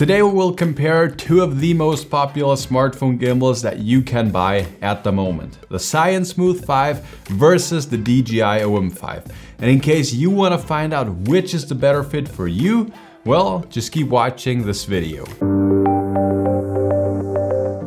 Today we will compare two of the most popular smartphone gimbals that you can buy at the moment. The Zhiyun Smooth 5 versus the DJI OM5. And in case you want to find out which is the better fit for you, well, just keep watching this video.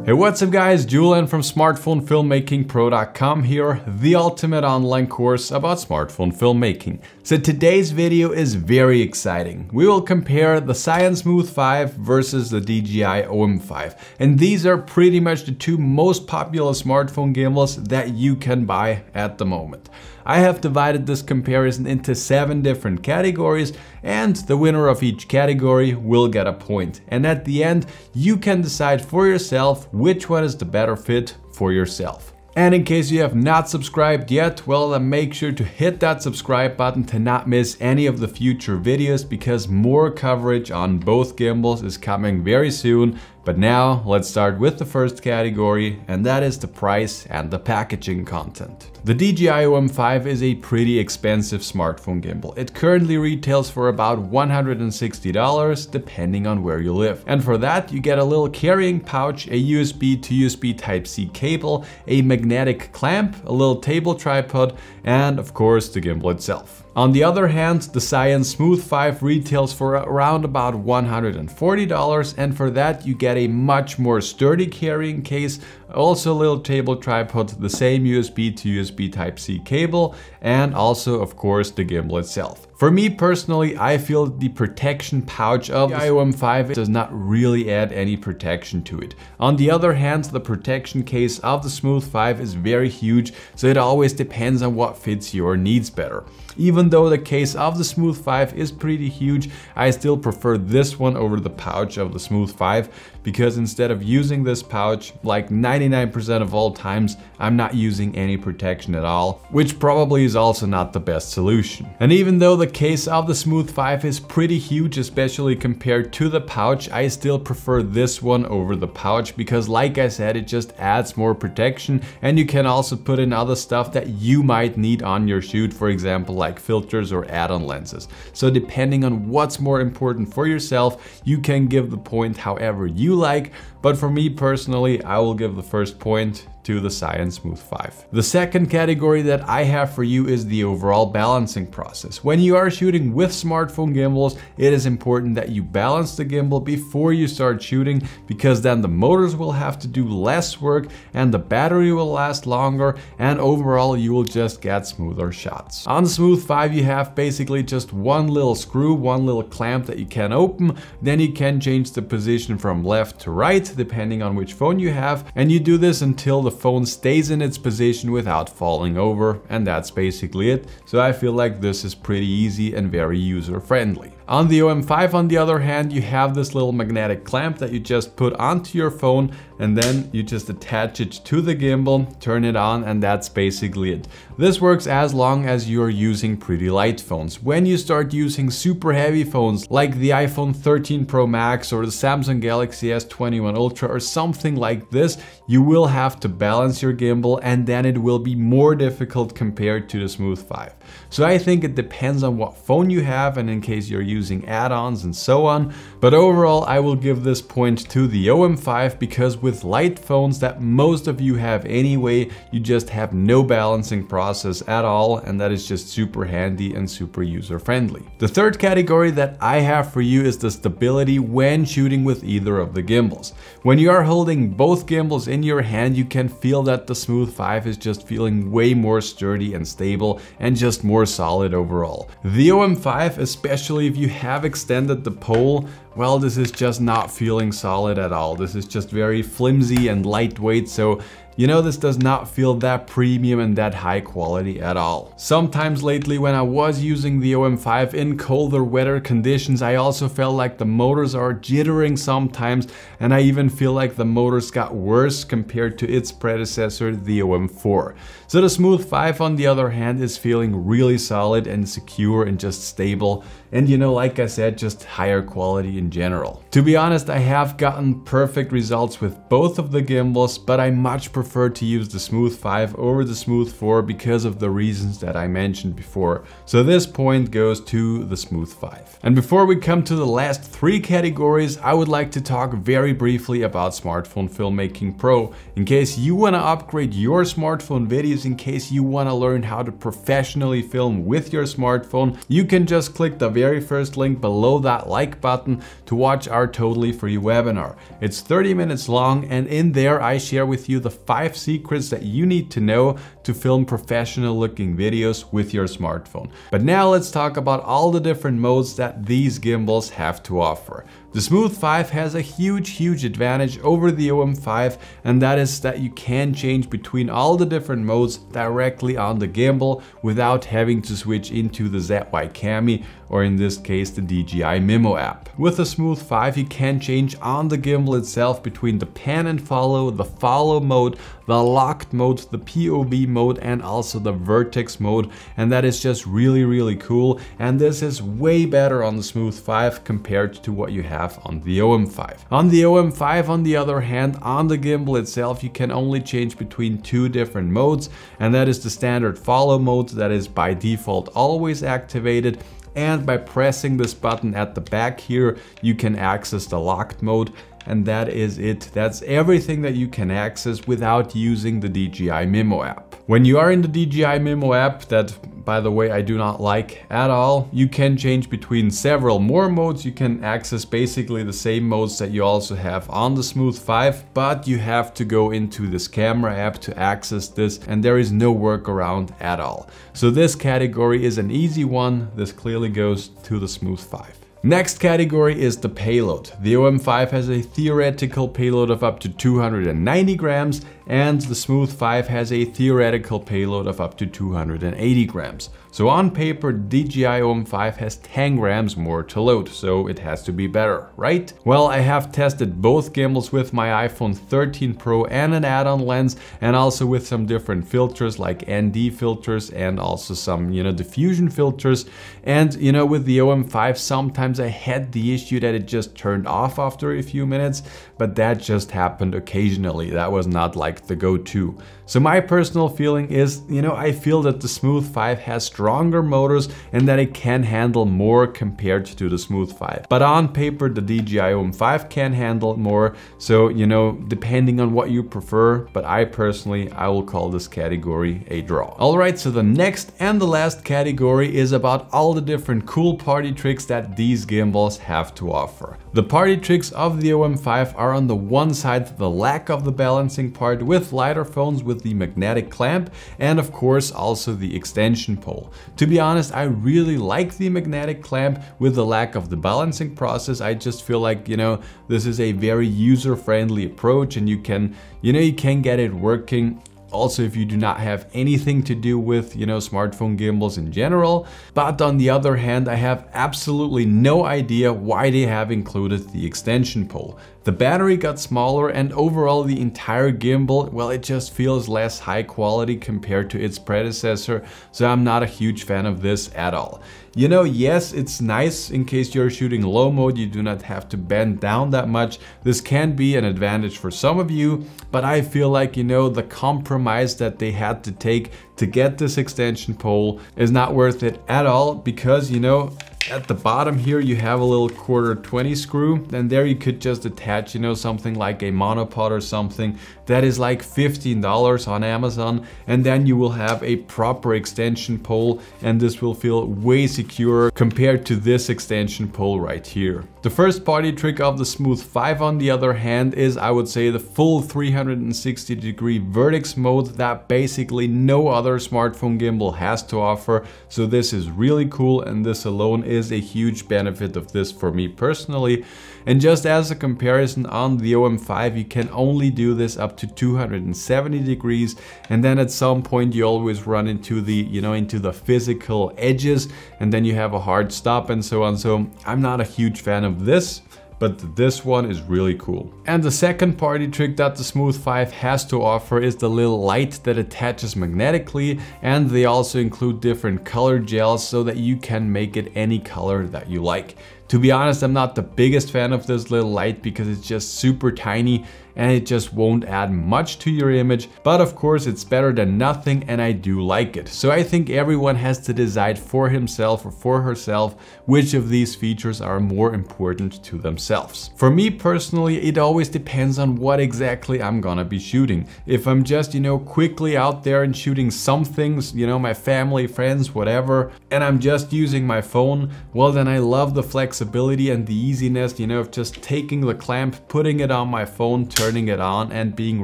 Hey, what's up guys? Julian from SmartphoneFilmmakingPro.com here, the ultimate online course about smartphone filmmaking. So today's video is very exciting. We will compare the Zhiyun Smooth 5 versus the DJI OM5. And these are pretty much the two most popular smartphone gimbals that you can buy at the moment. I have divided this comparison into seven different categories and the winner of each category will get a point. And at the end, you can decide for yourself which one is the better fit for yourself. And in case you have not subscribed yet, well then make sure to hit that subscribe button to not miss any of the future videos because more coverage on both gimbals is coming very soon but now let's start with the first category and that is the price and the packaging content. The DJI OM5 is a pretty expensive smartphone gimbal. It currently retails for about $160 depending on where you live. And for that you get a little carrying pouch, a USB to USB Type-C cable, a magnetic clamp, a little table tripod and of course the gimbal itself. On the other hand, the Zhiyun Smooth 5 retails for around about $140 and for that you get a much more sturdy carrying case, also a little table tripod, the same USB to USB Type-C cable and also of course the gimbal itself. For me personally, I feel the protection pouch of the IOM5 does not really add any protection to it. On the other hand, the protection case of the Smooth 5 is very huge, so it always depends on what fits your needs better. Even though the case of the Smooth 5 is pretty huge, I still prefer this one over the pouch of the Smooth 5 because instead of using this pouch, like 99% of all times, I'm not using any protection at all, which probably is also not the best solution. And even though the case of the Smooth 5 is pretty huge, especially compared to the pouch, I still prefer this one over the pouch because like I said, it just adds more protection and you can also put in other stuff that you might need on your shoot, for example, like filters or add-on lenses. So depending on what's more important for yourself, you can give the point however you like, but for me personally, I will give the first point to the Zhiyun Smooth 5. The second category that I have for you is the overall balancing process. When you are shooting with smartphone gimbals, it is important that you balance the gimbal before you start shooting because then the motors will have to do less work and the battery will last longer and overall you will just get smoother shots. On the Smooth 5 you have basically just one little screw, one little clamp that you can open, then you can change the position from left to right depending on which phone you have and you do this until the phone stays in its position without falling over and that's basically it. So I feel like this is pretty easy and very user friendly. On the OM5 on the other hand, you have this little magnetic clamp that you just put onto your phone and then you just attach it to the gimbal, turn it on and that's basically it. This works as long as you're using pretty light phones. When you start using super heavy phones like the iPhone 13 Pro Max or the Samsung Galaxy S21 Ultra or something like this, you will have to balance your gimbal and then it will be more difficult compared to the Smooth 5. So I think it depends on what phone you have and in case you're using add-ons and so on. But overall, I will give this point to the OM5 because with light phones that most of you have anyway, you just have no balancing process at all and that is just super handy and super user friendly. The third category that I have for you is the stability when shooting with either of the gimbals. When you are holding both gimbals in your hand, you can feel that the Smooth 5 is just feeling way more sturdy and stable and just more solid overall. The OM5, especially if you have extended the pole, well, this is just not feeling solid at all. This is just very flimsy and lightweight, so you know, this does not feel that premium and that high quality at all. Sometimes lately when I was using the OM5 in colder weather conditions, I also felt like the motors are jittering sometimes and I even feel like the motors got worse compared to its predecessor, the OM4. So the Smooth 5 on the other hand is feeling really solid and secure and just stable and you know, like I said, just higher quality in general. To be honest, I have gotten perfect results with both of the gimbals, but I much prefer prefer to use the Smooth 5 over the Smooth 4 because of the reasons that I mentioned before. So this point goes to the Smooth 5. And before we come to the last three categories, I would like to talk very briefly about Smartphone Filmmaking Pro. In case you want to upgrade your smartphone videos, in case you want to learn how to professionally film with your smartphone, you can just click the very first link below that like button to watch our totally free webinar. It's 30 minutes long and in there I share with you the five secrets that you need to know to film professional looking videos with your smartphone. But now let's talk about all the different modes that these gimbals have to offer. The Smooth 5 has a huge, huge advantage over the OM5 and that is that you can change between all the different modes directly on the gimbal without having to switch into the ZY Cami or in this case the DJI Mimo app. With the Smooth 5 you can change on the gimbal itself between the pan and follow, the follow mode, the locked mode, the POV mode and also the vertex mode and that is just really really cool and this is way better on the Smooth 5 compared to what you have on the OM5. On the OM5 on the other hand, on the gimbal itself you can only change between two different modes and that is the standard follow mode that is by default always activated and by pressing this button at the back here you can access the locked mode and that is it. That's everything that you can access without using the DJI Mimo app. When you are in the DJI Mimo app, that by the way I do not like at all, you can change between several more modes. You can access basically the same modes that you also have on the Smooth 5, but you have to go into this camera app to access this and there is no workaround at all. So this category is an easy one. This clearly goes to the Smooth 5. Next category is the payload. The OM5 has a theoretical payload of up to 290 grams and the Smooth 5 has a theoretical payload of up to 280 grams. So on paper, DJI OM5 has 10 grams more to load, so it has to be better, right? Well, I have tested both gimbals with my iPhone 13 Pro and an add-on lens, and also with some different filters like ND filters and also some, you know, diffusion filters. And, you know, with the OM5, sometimes I had the issue that it just turned off after a few minutes, but that just happened occasionally. That was not like the go-to. So my personal feeling is, you know, I feel that the Smooth 5 has stronger motors and that it can handle more compared to the Smooth 5. But on paper, the DJI OM5 can handle more. So, you know, depending on what you prefer, but I personally, I will call this category a draw. All right, so the next and the last category is about all the different cool party tricks that these gimbals have to offer. The party tricks of the OM5 are on the one side the lack of the balancing part with lighter phones with the magnetic clamp and of course also the extension pole. To be honest, I really like the magnetic clamp with the lack of the balancing process. I just feel like, you know, this is a very user-friendly approach and you can, you know, you can get it working also if you do not have anything to do with, you know, smartphone gimbals in general. But on the other hand, I have absolutely no idea why they have included the extension pole. The battery got smaller and overall the entire gimbal, well it just feels less high quality compared to its predecessor, so I'm not a huge fan of this at all. You know, yes, it's nice in case you're shooting low mode, you do not have to bend down that much. This can be an advantage for some of you, but I feel like, you know, the compromise that they had to take to get this extension pole is not worth it at all because, you know, at the bottom here you have a little quarter 20 screw and there you could just attach you know something like a monopod or something that is like $15 on Amazon and then you will have a proper extension pole and this will feel way secure compared to this extension pole right here. The first party trick of the Smooth 5 on the other hand is I would say the full 360 degree vortex mode that basically no other smartphone gimbal has to offer so this is really cool and this alone is a huge benefit of this for me personally. And just as a comparison on the OM5 you can only do this up to 270 degrees and then at some point you always run into the you know into the physical edges and then you have a hard stop and so on so I'm not a huge fan of this but this one is really cool. And the second party trick that the Smooth 5 has to offer is the little light that attaches magnetically and they also include different color gels so that you can make it any color that you like. To be honest, I'm not the biggest fan of this little light because it's just super tiny and it just won't add much to your image. But of course, it's better than nothing and I do like it. So I think everyone has to decide for himself or for herself which of these features are more important to themselves. For me personally, it always depends on what exactly I'm gonna be shooting. If I'm just, you know, quickly out there and shooting some things, you know, my family, friends, whatever, and I'm just using my phone, well then I love the flexibility and the easiness, you know, of just taking the clamp, putting it on my phone, turning it on and being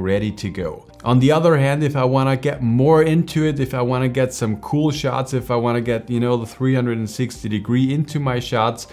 ready to go. On the other hand, if I want to get more into it, if I want to get some cool shots, if I want to get, you know, the 360 degree into my shots,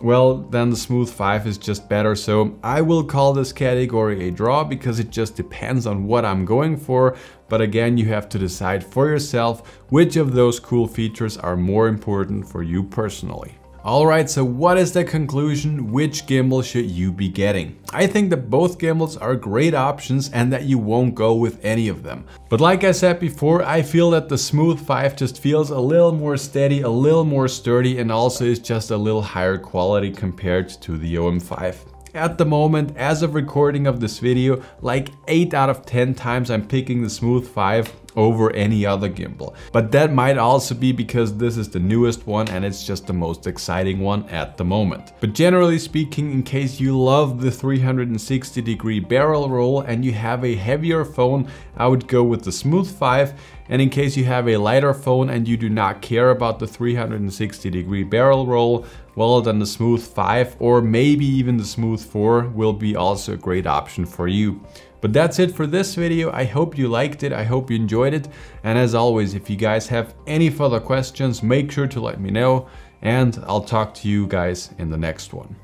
well, then the Smooth 5 is just better. So I will call this category a draw because it just depends on what I'm going for. But again, you have to decide for yourself which of those cool features are more important for you personally. Alright, so what is the conclusion? Which gimbal should you be getting? I think that both gimbals are great options and that you won't go with any of them. But like I said before, I feel that the Smooth 5 just feels a little more steady, a little more sturdy and also is just a little higher quality compared to the OM5 at the moment as of recording of this video like 8 out of 10 times I'm picking the Smooth 5 over any other gimbal. But that might also be because this is the newest one and it's just the most exciting one at the moment. But generally speaking, in case you love the 360 degree barrel roll and you have a heavier phone, I would go with the Smooth 5. And in case you have a lighter phone and you do not care about the 360 degree barrel roll, well then the Smooth 5 or maybe even the Smooth 4 will be also a great option for you. But that's it for this video. I hope you liked it. I hope you enjoyed it. And as always, if you guys have any further questions, make sure to let me know and I'll talk to you guys in the next one.